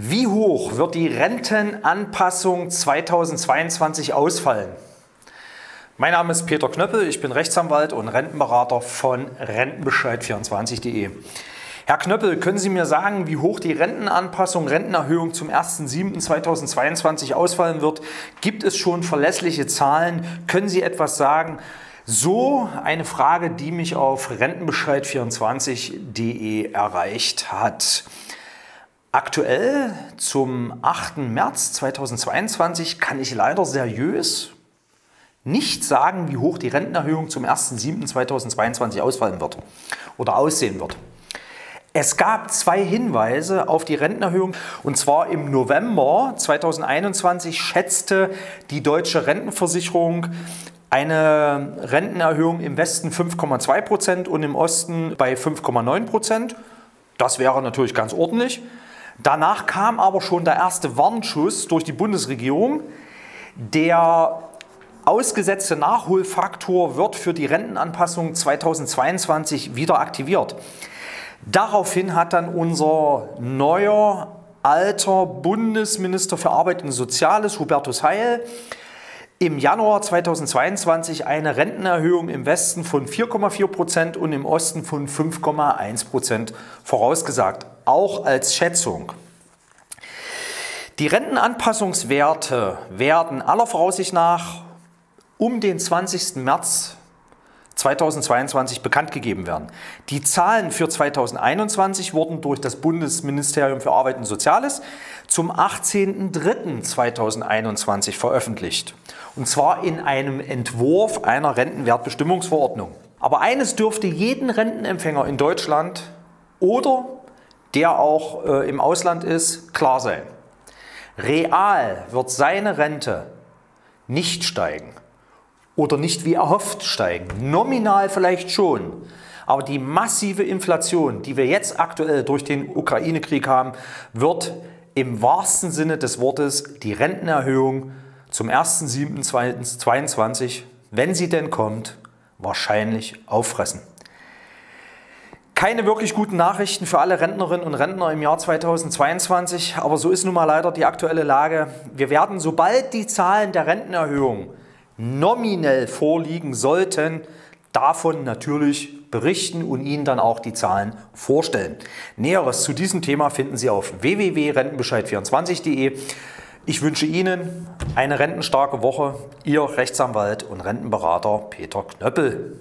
Wie hoch wird die Rentenanpassung 2022 ausfallen? Mein Name ist Peter Knöppel, ich bin Rechtsanwalt und Rentenberater von Rentenbescheid24.de. Herr Knöppel, können Sie mir sagen, wie hoch die Rentenanpassung, Rentenerhöhung zum 1.7.2022 ausfallen wird? Gibt es schon verlässliche Zahlen? Können Sie etwas sagen? So eine Frage, die mich auf Rentenbescheid24.de erreicht hat. Aktuell zum 8. März 2022 kann ich leider seriös nicht sagen, wie hoch die Rentenerhöhung zum 1.7.2022 ausfallen wird oder aussehen wird. Es gab zwei Hinweise auf die Rentenerhöhung und zwar im November 2021 schätzte die deutsche Rentenversicherung eine Rentenerhöhung im Westen 5,2 Prozent und im Osten bei 5,9 Prozent. Das wäre natürlich ganz ordentlich. Danach kam aber schon der erste Warnschuss durch die Bundesregierung. Der ausgesetzte Nachholfaktor wird für die Rentenanpassung 2022 wieder aktiviert. Daraufhin hat dann unser neuer alter Bundesminister für Arbeit und Soziales, Hubertus Heil, im Januar 2022 eine Rentenerhöhung im Westen von 4,4 Prozent und im Osten von 5,1 Prozent vorausgesagt, auch als Schätzung. Die Rentenanpassungswerte werden aller Voraussicht nach um den 20. März 2022 bekannt gegeben werden. Die Zahlen für 2021 wurden durch das Bundesministerium für Arbeit und Soziales zum 18.03.2021 veröffentlicht. Und zwar in einem Entwurf einer Rentenwertbestimmungsverordnung. Aber eines dürfte jeden Rentenempfänger in Deutschland oder der auch äh, im Ausland ist, klar sein. Real wird seine Rente nicht steigen oder nicht wie erhofft steigen. Nominal vielleicht schon. Aber die massive Inflation, die wir jetzt aktuell durch den Ukraine-Krieg haben, wird im wahrsten Sinne des Wortes die Rentenerhöhung zum 1.7.22, wenn sie denn kommt, wahrscheinlich auffressen. Keine wirklich guten Nachrichten für alle Rentnerinnen und Rentner im Jahr 2022, aber so ist nun mal leider die aktuelle Lage. Wir werden, sobald die Zahlen der Rentenerhöhung nominell vorliegen sollten, davon natürlich berichten und Ihnen dann auch die Zahlen vorstellen. Näheres zu diesem Thema finden Sie auf www.rentenbescheid24.de. Ich wünsche Ihnen eine rentenstarke Woche. Ihr Rechtsanwalt und Rentenberater Peter Knöppel.